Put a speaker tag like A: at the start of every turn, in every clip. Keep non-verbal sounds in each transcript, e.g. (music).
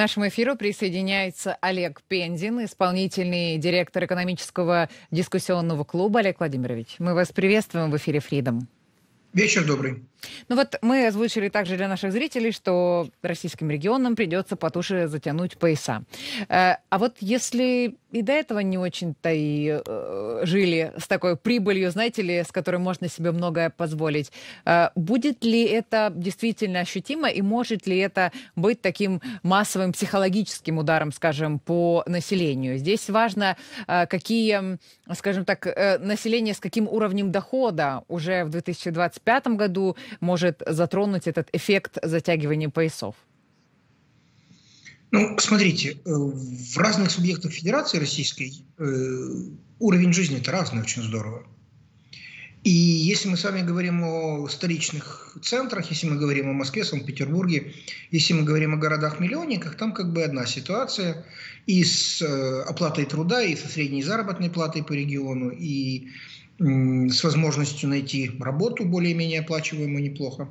A: нашему эфиру присоединяется Олег Пензин, исполнительный директор экономического дискуссионного клуба. Олег Владимирович, мы вас приветствуем в эфире «Фридом».
B: Вечер добрый.
A: Ну вот мы озвучили также для наших зрителей, что российским регионам придется потуже затянуть пояса. Э, а вот если и до этого не очень-то и э, жили с такой прибылью, знаете ли, с которой можно себе многое позволить, э, будет ли это действительно ощутимо и может ли это быть таким массовым психологическим ударом, скажем, по населению? Здесь важно, какие, скажем так, население с каким уровнем дохода уже в 2025 году может затронуть этот эффект затягивания поясов?
B: Ну, смотрите, э, в разных субъектах Федерации Российской э, уровень жизни это разный, очень здорово. И если мы с вами говорим о столичных центрах, если мы говорим о Москве, Санкт-Петербурге, если мы говорим о городах-миллионниках, там как бы одна ситуация и с э, оплатой труда, и со средней заработной платой по региону, и с возможностью найти работу более-менее оплачиваемую неплохо.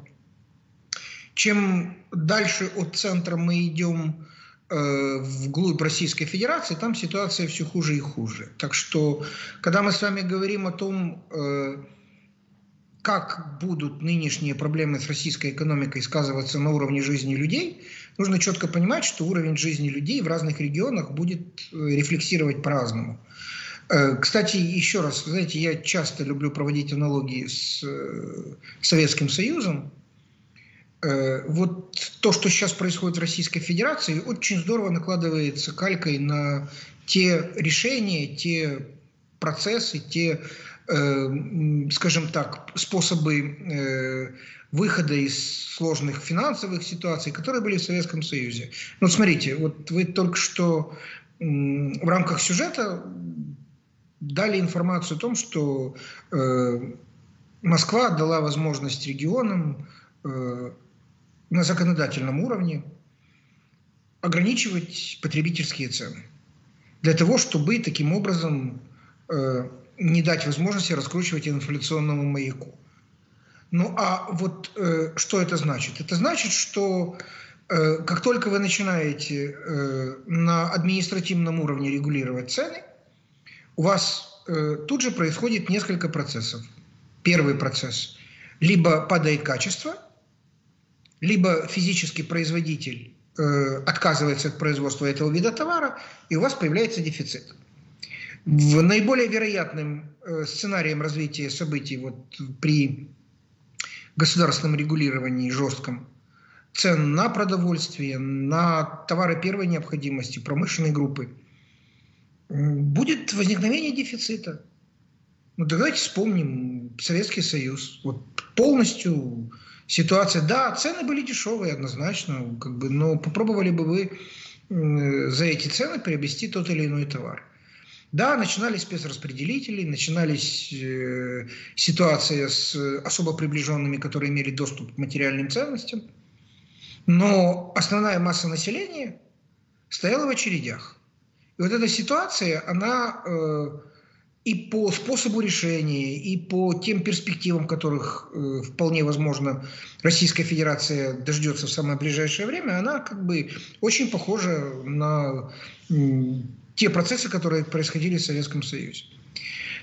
B: Чем дальше от центра мы идем э, вглубь Российской Федерации, там ситуация все хуже и хуже. Так что, когда мы с вами говорим о том, э, как будут нынешние проблемы с российской экономикой сказываться на уровне жизни людей, нужно четко понимать, что уровень жизни людей в разных регионах будет э, рефлексировать по-разному. Э, кстати, еще раз, знаете, я часто люблю проводить аналогии с э, Советским Союзом. Э, вот то, что сейчас происходит в Российской Федерации, очень здорово накладывается калькой на те решения, те процессы, те, скажем так, способы выхода из сложных финансовых ситуаций, которые были в Советском Союзе. Ну, смотрите, вот вы только что в рамках сюжета дали информацию о том, что э, Москва дала возможность регионам э, на законодательном уровне ограничивать потребительские цены. Для того, чтобы таким образом э, не дать возможности раскручивать инфляционному маяку. Ну а вот э, что это значит? Это значит, что э, как только вы начинаете э, на административном уровне регулировать цены, у вас э, тут же происходит несколько процессов. Первый процесс. Либо падает качество, либо физический производитель э, отказывается от производства этого вида товара, и у вас появляется дефицит. В наиболее вероятным э, сценарием развития событий вот при государственном регулировании жестком цен на продовольствие, на товары первой необходимости, промышленной группы – будет возникновение дефицита. Ну, давайте вспомним Советский Союз. Вот полностью ситуация. Да, цены были дешевые однозначно, как бы, но попробовали бы вы за эти цены приобрести тот или иной товар. Да, начинались спецраспределители, начинались э, ситуации с особо приближенными, которые имели доступ к материальным ценностям. Но основная масса населения стояла в очередях. И вот эта ситуация, она э, и по способу решения, и по тем перспективам, которых э, вполне возможно Российская Федерация дождется в самое ближайшее время, она как бы очень похожа на э, те процессы, которые происходили в Советском Союзе.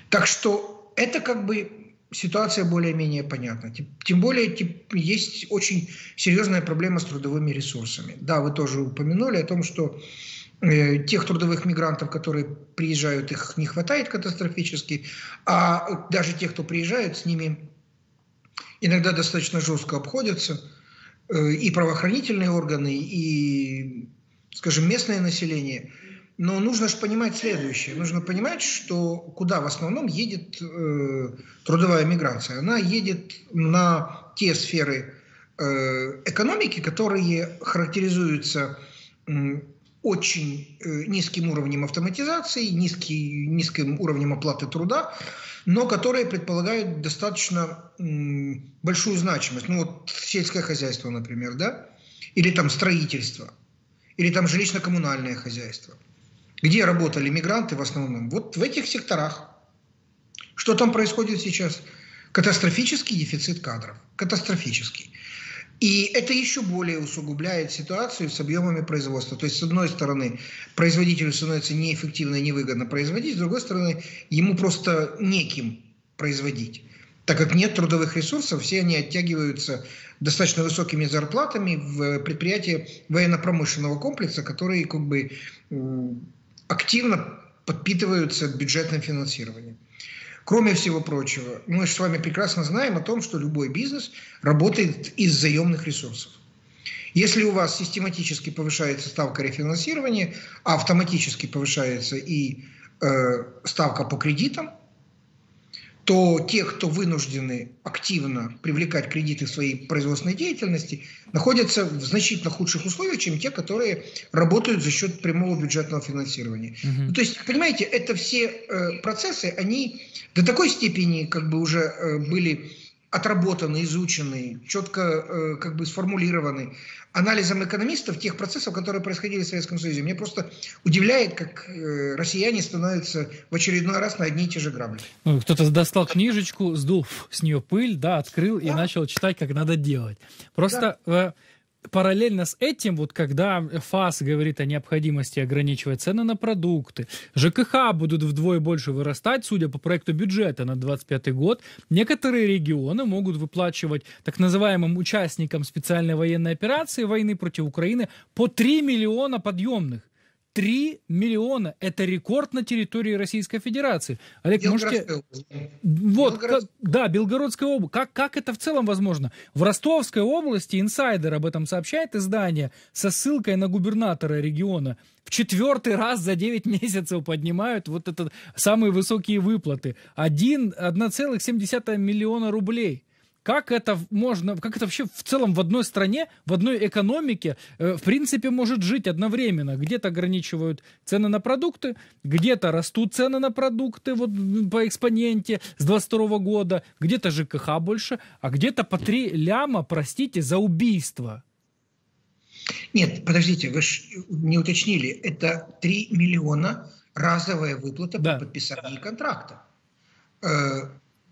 B: Так что это как бы ситуация более-менее понятна. Тем более есть очень серьезная проблема с трудовыми ресурсами. Да, вы тоже упомянули о том, что тех трудовых мигрантов, которые приезжают, их не хватает катастрофически, а даже тех, кто приезжает, с ними иногда достаточно жестко обходятся. Э, и правоохранительные органы, и, скажем, местное население. Но нужно же понимать следующее. Нужно понимать, что куда в основном едет э, трудовая миграция. Она едет на те сферы э, экономики, которые характеризуются очень э, низким уровнем автоматизации, низкий, низким уровнем оплаты труда, но которые предполагают достаточно большую значимость. Ну вот сельское хозяйство, например, да? Или там строительство, или там жилищно-коммунальное хозяйство. Где работали мигранты в основном? Вот в этих секторах. Что там происходит сейчас? Катастрофический дефицит кадров. Катастрофический. И это еще более усугубляет ситуацию с объемами производства. То есть, с одной стороны, производителю становится неэффективно и невыгодно производить, с другой стороны, ему просто неким производить. Так как нет трудовых ресурсов, все они оттягиваются достаточно высокими зарплатами в предприятия военно-промышленного комплекса, которые как бы активно подпитываются бюджетным финансированием. Кроме всего прочего, мы с вами прекрасно знаем о том, что любой бизнес работает из заемных ресурсов. Если у вас систематически повышается ставка рефинансирования, автоматически повышается и э, ставка по кредитам, то те, кто вынуждены активно привлекать кредиты в своей производственной деятельности, находятся в значительно худших условиях, чем те, которые работают за счет прямого бюджетного финансирования. Угу. то есть, понимаете, это все э, процессы, они до такой степени как бы уже э, были отработаны, изучены, четко э, как бы сформулированы анализом экономистов тех процессов, которые происходили в Советском Союзе. Мне просто удивляет, как э, россияне становятся в очередной раз на одни и те же грабли.
C: Ну, кто-то достал книжечку, сдул с нее пыль, да, открыл да. и начал читать, как надо делать. Просто да. Параллельно с этим, вот когда ФАС говорит о необходимости ограничивать цены на продукты, ЖКХ будут вдвое больше вырастать, судя по проекту бюджета на 2025 год, некоторые регионы могут выплачивать так называемым участникам специальной военной операции войны против Украины по 3 миллиона подъемных. 3 миллиона. Это рекорд на территории Российской Федерации. Олег, можете... Вот, как, да, Белгородская область. Как, как это в целом возможно? В Ростовской области инсайдер об этом сообщает издание со ссылкой на губернатора региона. В четвертый раз за 9 (laughs) месяцев поднимают вот это самые высокие выплаты. 1,7 миллиона рублей. Как это можно, как это вообще в целом в одной стране, в одной экономике, э, в принципе, может жить одновременно? Где-то ограничивают цены на продукты, где-то растут цены на продукты вот по экспоненте с 22 года, где-то ЖКХ больше, а где-то по 3 ляма, простите, за убийство.
B: Нет, подождите, вы ж не уточнили. Это 3 миллиона разовая выплата да. по подписанию контракта.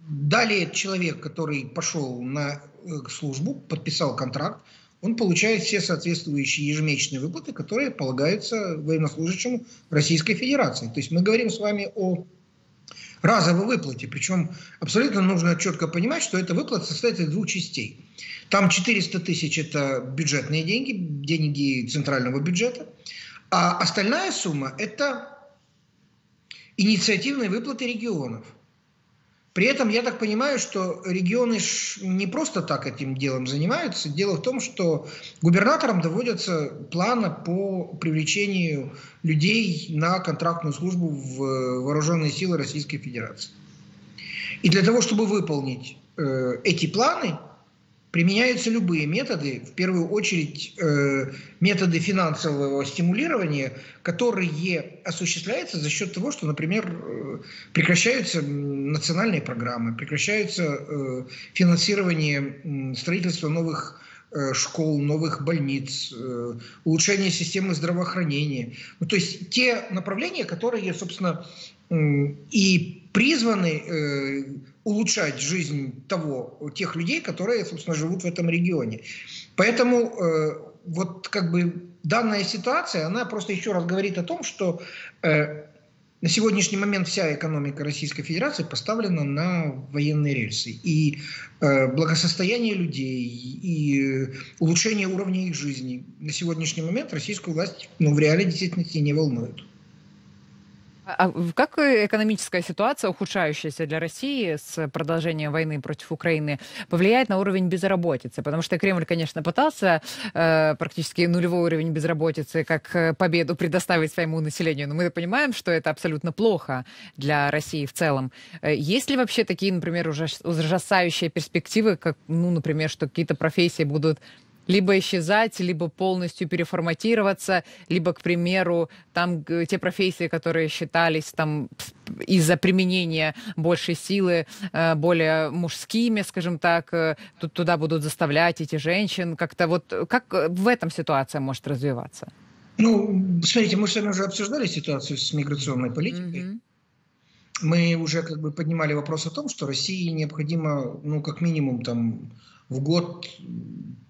B: Далее человек, который пошел на э, службу, подписал контракт, он получает все соответствующие ежемесячные выплаты, которые полагаются военнослужащему Российской Федерации. То есть мы говорим с вами о разовой выплате. Причем абсолютно нужно четко понимать, что эта выплата состоит из двух частей. Там 400 тысяч – это бюджетные деньги, деньги центрального бюджета. А остальная сумма – это инициативные выплаты регионов. При этом я так понимаю, что регионы не просто так этим делом занимаются. Дело в том, что губернаторам доводятся планы по привлечению людей на контрактную службу в вооруженные силы Российской Федерации. И для того, чтобы выполнить э, эти планы, применяются любые методы, в первую очередь э, методы финансового стимулирования, которые осуществляются за счет того, что, например, э, прекращаются национальные программы, прекращаются э, финансирование строительства новых школ, новых больниц, улучшение системы здравоохранения. Ну, то есть те направления, которые, собственно, и призваны улучшать жизнь того, тех людей, которые, собственно, живут в этом регионе. Поэтому э, вот как бы данная ситуация, она просто еще раз говорит о том, что э, на сегодняшний момент вся экономика Российской Федерации поставлена на военные рельсы. И э, благосостояние людей, и улучшение уровня их жизни на сегодняшний момент российскую власть ну, в реале действительности не волнует.
A: А как экономическая ситуация, ухудшающаяся для России с продолжением войны против Украины, повлияет на уровень безработицы? Потому что Кремль, конечно, пытался э, практически нулевой уровень безработицы как э, победу предоставить своему населению, но мы понимаем, что это абсолютно плохо для России в целом. Э, есть ли вообще такие, например, ужасающие перспективы, как, ну, например, что какие-то профессии будут либо исчезать, либо полностью переформатироваться, либо, к примеру, там те профессии, которые считались там из-за применения большей силы э, более мужскими, скажем так, э, тут туда будут заставлять эти женщин. Как-то вот как в этом ситуация может развиваться?
B: Ну, смотрите, мы с вами уже обсуждали ситуацию с миграционной политикой. Mm-hmm. Мы уже как бы поднимали вопрос о том, что России необходимо, ну, как минимум, там, в год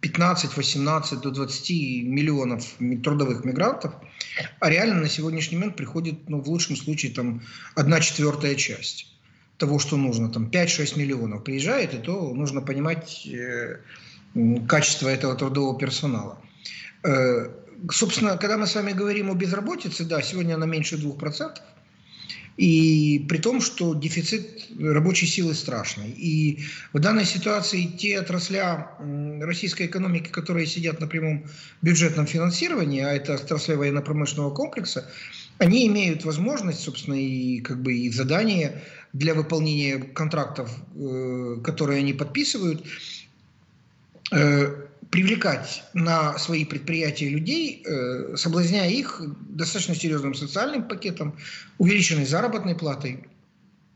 B: 15, 18 до 20 миллионов трудовых мигрантов, а реально на сегодняшний момент приходит, ну, в лучшем случае, там, одна четвертая часть того, что нужно, там 5-6 миллионов приезжает, и то нужно понимать э, качество этого трудового персонала. Э, собственно, когда мы с вами говорим о безработице, да, сегодня она меньше 2%, и при том, что дефицит рабочей силы страшный. И в данной ситуации те отрасля российской экономики, которые сидят на прямом бюджетном финансировании, а это отрасли военно-промышленного комплекса, они имеют возможность, собственно, и как бы и задания для выполнения контрактов, э, которые они подписывают, э, привлекать на свои предприятия людей, э, соблазняя их достаточно серьезным социальным пакетом, увеличенной заработной платой,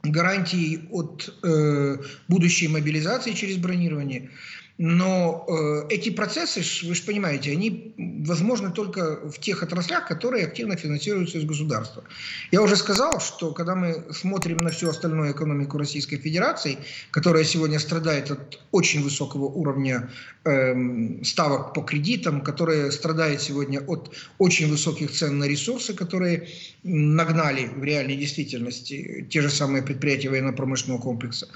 B: гарантией от э, будущей мобилизации через бронирование – но э, эти процессы, вы же понимаете, они возможны только в тех отраслях, которые активно финансируются из государства. Я уже сказал, что когда мы смотрим на всю остальную экономику Российской Федерации, которая сегодня страдает от очень высокого уровня э, ставок по кредитам, которая страдает сегодня от очень высоких цен на ресурсы, которые нагнали в реальной действительности те же самые предприятия военно-промышленного комплекса,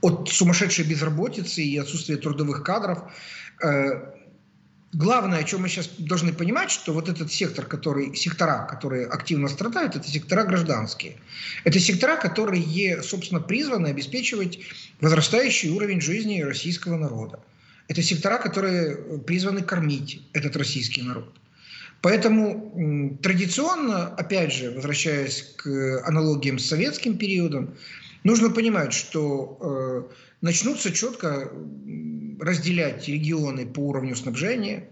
B: от сумасшедшей безработицы и отсутствия трудовых кадров. Э, главное, о чем мы сейчас должны понимать, что вот этот сектор, который, сектора, которые активно страдают, это сектора гражданские. Это сектора, которые, собственно, призваны обеспечивать возрастающий уровень жизни российского народа. Это сектора, которые призваны кормить этот российский народ. Поэтому традиционно, опять же, возвращаясь к аналогиям с советским периодом, нужно понимать, что э, начнутся четко разделять регионы по уровню снабжения.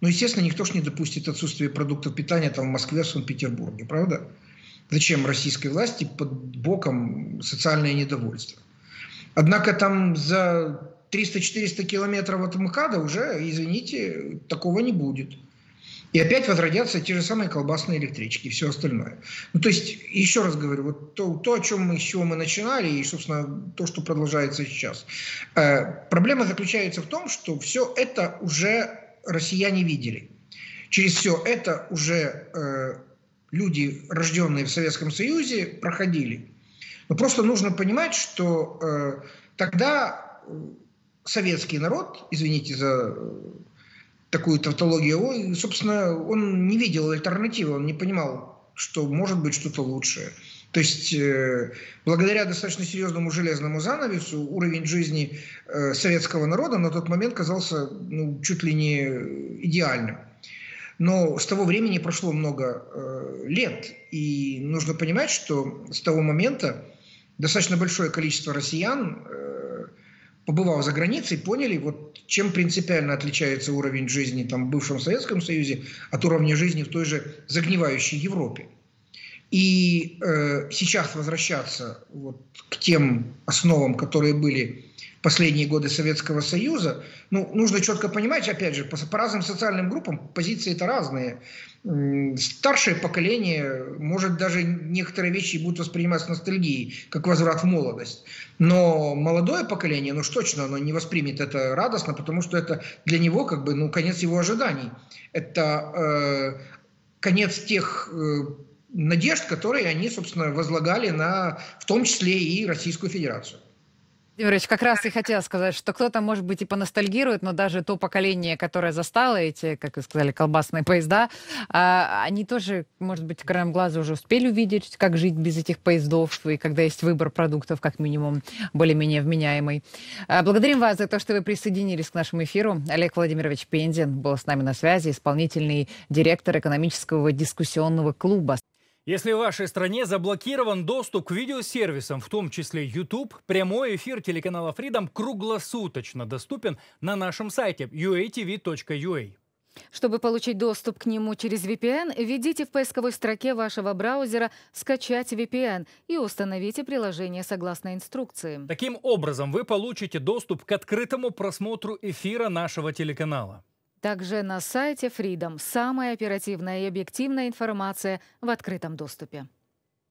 B: Ну, естественно, никто ж не допустит отсутствие продуктов питания там в Москве, в Санкт-Петербурге, правда? Зачем российской власти под боком социальное недовольство? Однако там за 300-400 километров от МКАДа уже, извините, такого не будет. И опять возродятся те же самые колбасные электрички и все остальное. Ну, то есть, еще раз говорю, вот то, то о чем мы, с чего мы начинали, и, собственно, то, что продолжается сейчас. Э, проблема заключается в том, что все это уже россияне видели. Через все это уже э, люди, рожденные в Советском Союзе, проходили. Но просто нужно понимать, что э, тогда советский народ, извините за такую тавтологию, и, собственно, он не видел альтернативы, он не понимал, что может быть что-то лучшее. То есть, э, благодаря достаточно серьезному железному занавесу, уровень жизни э, советского народа на тот момент казался ну, чуть ли не идеальным. Но с того времени прошло много э, лет, и нужно понимать, что с того момента достаточно большое количество россиян э, побывав за границей, поняли, вот чем принципиально отличается уровень жизни там, в бывшем Советском Союзе от уровня жизни в той же загнивающей Европе. И э, сейчас возвращаться вот к тем основам, которые были последние годы Советского Союза, ну, нужно четко понимать, опять же, по, по разным социальным группам позиции это разные. Старшее поколение, может, даже некоторые вещи будут воспринимать с ностальгией, как возврат в молодость. Но молодое поколение, ну уж точно, оно не воспримет это радостно, потому что это для него как бы, ну, конец его ожиданий. Это э, конец тех э, надежд, которые они, собственно, возлагали на, в том числе и Российскую Федерацию.
A: Владимирович, как раз и хотела сказать, что кто-то, может быть, и поностальгирует, но даже то поколение, которое застало эти, как вы сказали, колбасные поезда, а, они тоже, может быть, краем глаза уже успели увидеть, как жить без этих поездов, и когда есть выбор продуктов, как минимум, более-менее вменяемый. А, благодарим вас за то, что вы присоединились к нашему эфиру. Олег Владимирович Пензин был с нами на связи, исполнительный директор экономического дискуссионного клуба.
C: Если в вашей стране заблокирован доступ к видеосервисам, в том числе YouTube, прямой эфир телеканала Freedom круглосуточно доступен на нашем сайте uatv.ua.
D: Чтобы получить доступ к нему через VPN, введите в поисковой строке вашего браузера «Скачать VPN» и установите приложение согласно инструкции.
C: Таким образом, вы получите доступ к открытому просмотру эфира нашего телеканала.
D: Также на сайте Freedom самая оперативная и объективная информация в открытом доступе.